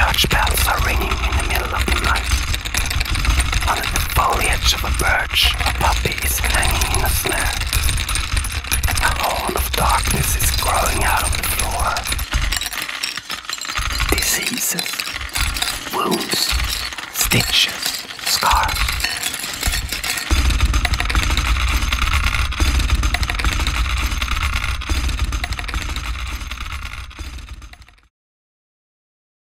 church bells are ringing in the middle of the night. Under the foliage of a birch, a puppy is hanging in a snare. A horn of darkness is growing out of the floor. Diseases, wounds, stitches, scars.